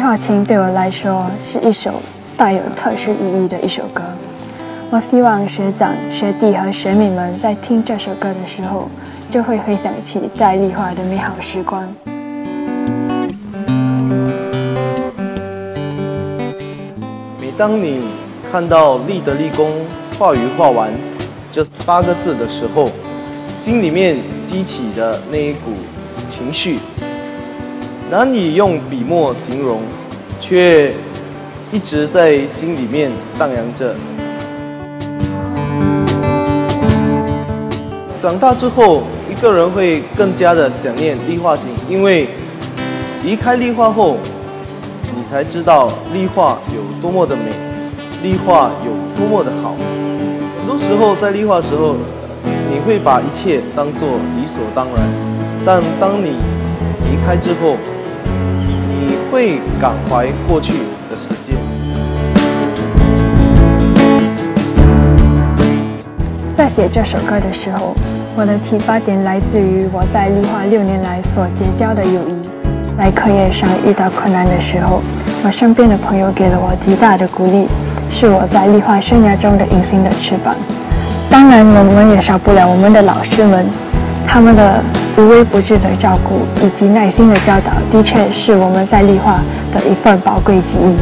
化情》对我来说是一首带有特殊意义的一首歌。我希望学长、学弟和学妹们在听这首歌的时候，就会回想起在丽化的美好时光。每当你看到“立德立功，画鱼画完”这八个字的时候，心里面激起的那一股情绪，难以用笔墨形容，却一直在心里面荡漾着。长大之后，一个人会更加的想念立化景，因为离开立化后，你才知道立化有多么的美，立化有多么的好。很多时候在立化时候，你会把一切当做理所当然，但当你离开之后，会感怀过去的时间。在写这首歌的时候。我的启发点来自于我在立化六年来所结交的友谊。在课业上遇到困难的时候，我身边的朋友给了我极大的鼓励，是我在立化生涯中的隐形的翅膀。当然，我们也少不了我们的老师们，他们的无微不至的照顾以及耐心的教导，的确是我们在立化的一份宝贵记忆。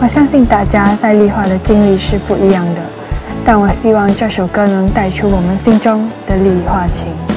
我相信大家在立化的经历是不一样的，但我希望这首歌能带出我们心中的立化情。